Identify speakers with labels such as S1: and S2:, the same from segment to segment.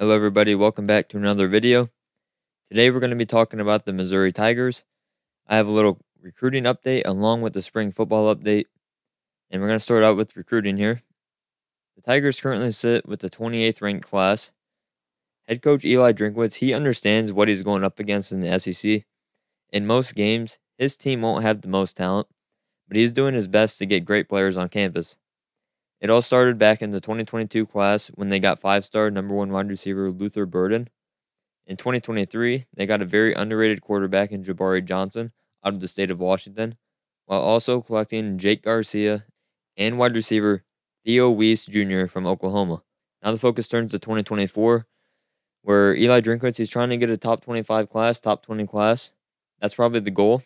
S1: Hello, everybody. Welcome back to another video. Today, we're going to be talking about the Missouri Tigers. I have a little recruiting update along with the spring football update. And we're going to start out with recruiting here. The Tigers currently sit with the 28th ranked class. Head coach Eli Drinkwitz, he understands what he's going up against in the SEC. In most games, his team won't have the most talent, but he's doing his best to get great players on campus. It all started back in the 2022 class when they got five star number one wide receiver Luther Burden. In 2023, they got a very underrated quarterback in Jabari Johnson out of the state of Washington, while also collecting Jake Garcia and wide receiver Theo Wease Jr. from Oklahoma. Now the focus turns to 2024, where Eli Drinkwitz is trying to get a top 25 class, top 20 class. That's probably the goal.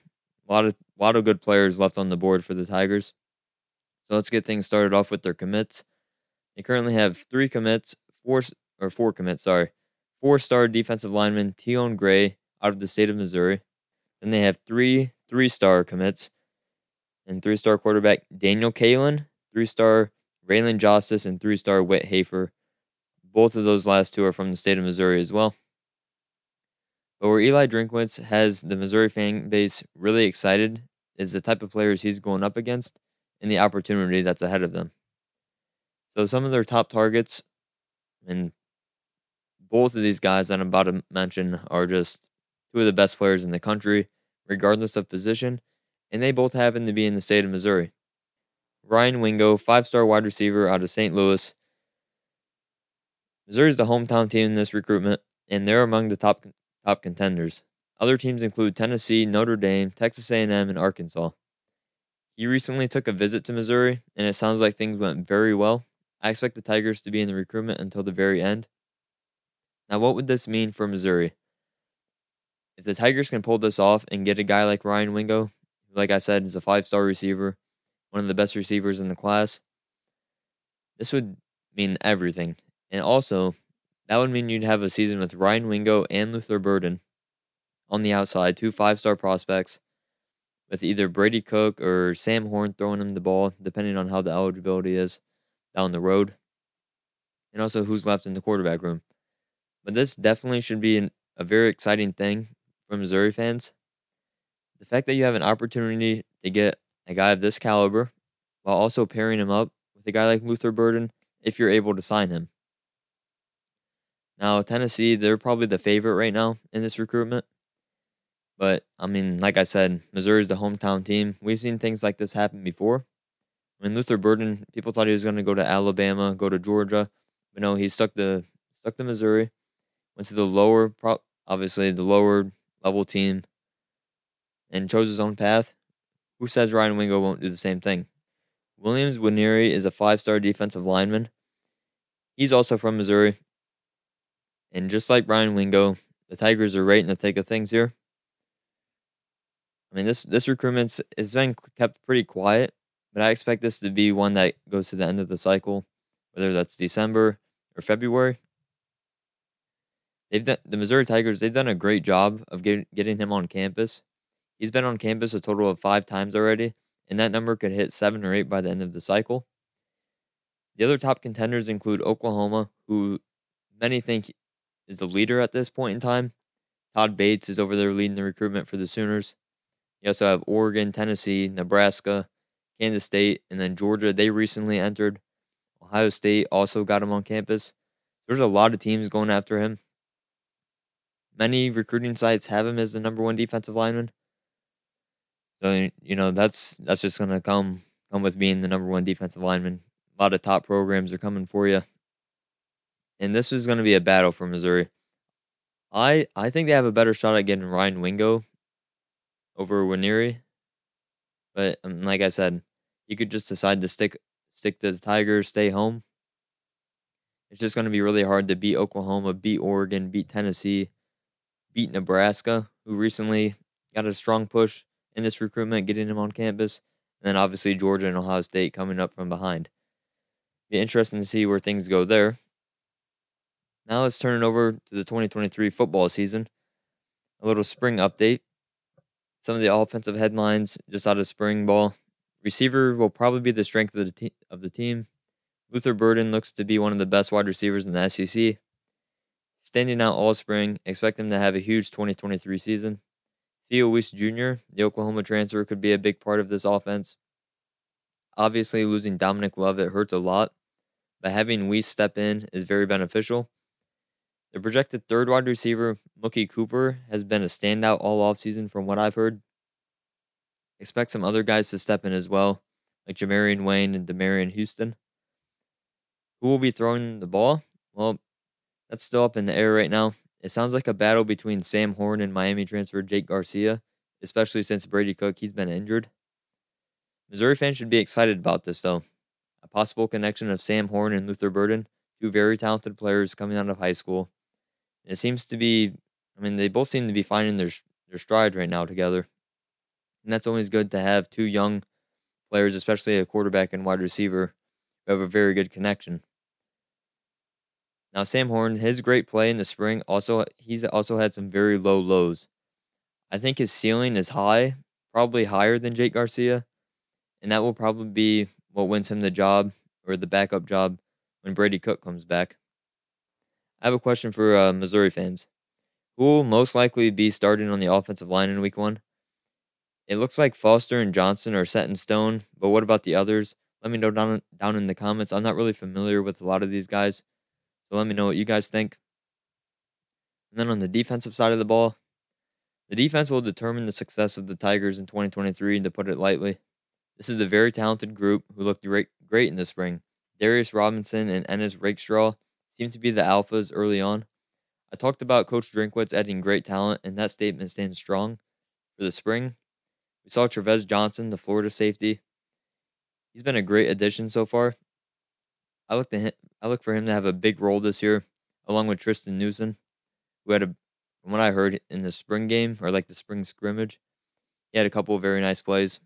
S1: A lot of lot of good players left on the board for the Tigers. So let's get things started off with their commits. They currently have three commits, four or four commits, sorry. Four-star defensive lineman Tion Gray out of the state of Missouri. Then they have three three-star commits and three-star quarterback Daniel Kalen, three-star Raylan Justice, and three-star Whit Hafer. Both of those last two are from the state of Missouri as well. But where Eli Drinkwitz has the Missouri fan base really excited is the type of players he's going up against and the opportunity that's ahead of them. So some of their top targets, and both of these guys that I'm about to mention are just two of the best players in the country, regardless of position, and they both happen to be in the state of Missouri. Ryan Wingo, five star wide receiver out of St. Louis. Missouri is the hometown team in this recruitment, and they're among the top top contenders. Other teams include Tennessee, Notre Dame, Texas A&M, and Arkansas. He recently took a visit to Missouri, and it sounds like things went very well. I expect the Tigers to be in the recruitment until the very end. Now, what would this mean for Missouri? If the Tigers can pull this off and get a guy like Ryan Wingo, like I said, is a five star receiver, one of the best receivers in the class, this would mean everything. And also, that would mean you'd have a season with Ryan Wingo and Luther Burden on the outside, two five star prospects with either Brady Cook or Sam Horn throwing him the ball, depending on how the eligibility is down the road, and also who's left in the quarterback room. But this definitely should be an, a very exciting thing for Missouri fans. The fact that you have an opportunity to get a guy of this caliber while also pairing him up with a guy like Luther Burden if you're able to sign him. Now, Tennessee, they're probably the favorite right now in this recruitment. But I mean, like I said, Missouri is the hometown team. We've seen things like this happen before. I mean, Luther Burden, people thought he was going to go to Alabama, go to Georgia, but no, he stuck to stuck to Missouri. Went to the lower, obviously the lower level team, and chose his own path. Who says Ryan Wingo won't do the same thing? Williams Nwaneri is a five-star defensive lineman. He's also from Missouri, and just like Ryan Wingo, the Tigers are right in the thick of things here. I mean, this this recruitment has been kept pretty quiet, but I expect this to be one that goes to the end of the cycle, whether that's December or February. They've done, the Missouri Tigers. They've done a great job of getting getting him on campus. He's been on campus a total of five times already, and that number could hit seven or eight by the end of the cycle. The other top contenders include Oklahoma, who many think is the leader at this point in time. Todd Bates is over there leading the recruitment for the Sooners. You also have Oregon, Tennessee, Nebraska, Kansas State, and then Georgia. They recently entered. Ohio State also got him on campus. There's a lot of teams going after him. Many recruiting sites have him as the number one defensive lineman. So you know that's that's just gonna come come with being the number one defensive lineman. A lot of top programs are coming for you, and this is gonna be a battle for Missouri. I I think they have a better shot at getting Ryan Wingo over Nwaneri. But um, like I said, you could just decide to stick stick to the Tigers, stay home. It's just going to be really hard to beat Oklahoma, beat Oregon, beat Tennessee, beat Nebraska, who recently got a strong push in this recruitment, getting him on campus, and then obviously Georgia and Ohio State coming up from behind. Be interesting to see where things go there. Now let's turn it over to the 2023 football season. A little spring update some of the offensive headlines just out of spring ball. Receiver will probably be the strength of the, te- of the team. Luther Burden looks to be one of the best wide receivers in the SEC. standing out all spring. Expect him to have a huge 2023 season. Theo Wease Jr., the Oklahoma transfer, could be a big part of this offense. Obviously, losing Dominic Lovett, it hurts a lot, but having Wease step in is very beneficial. The projected third wide receiver, Mookie Cooper, has been a standout all offseason from what I've heard. Expect some other guys to step in as well, like Jamarian Wayne and Demariyon Houston. Who will be throwing the ball? Well, that's still up in the air right now. It sounds like a battle between Sam Horn and Miami transfer Jake Garcia, especially since Brady Cook he's been injured. Missouri fans should be excited about this though. A possible connection of Sam Horn and Luther Burden, two very talented players coming out of high school. It seems to be, I mean, they both seem to be finding their their stride right now together, and that's always good to have two young players, especially a quarterback and wide receiver, who have a very good connection. Now Sam Horn, his great play in the spring, also he's also had some very low lows. I think his ceiling is high, probably higher than Jake Garcia, and that will probably be what wins him the job or the backup job when Brady Cook comes back. I have a question for uh, Missouri fans. Who will most likely be starting on the offensive line in week one? It looks like Foster and Johnson are set in stone, but what about the others? Let me know down, down in the comments. I'm not really familiar with a lot of these guys. So let me know what you guys think. And then on the defensive side of the ball, the defense will determine the success of the Tigers in 2023, to put it lightly. This is a very talented group who looked great, great in the spring. Darius Robinson and Ennis Rakestraw seem to be the alphas early on. I talked about Coach Drinkwitz adding great talent, and that statement stands strong for the spring. We saw Trevez Johnson, the Florida safety. He's been a great addition so far. I look to I look for him to have a big role this year, along with Tristan Newson, who had a, from what I heard in the spring game or like the spring scrimmage, he had a couple of very nice plays.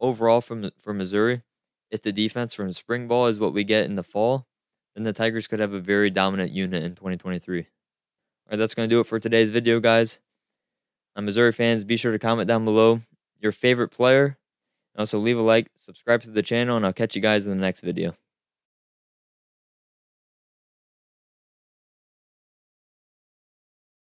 S1: Overall, from from Missouri, if the defense from spring ball is what we get in the fall, then the Tigers could have a very dominant unit in 2023. All right, that's going to do it for today's video, guys. On Missouri fans, be sure to comment down below your favorite player. And also leave a like, subscribe to the channel, and I'll catch you guys in the next video.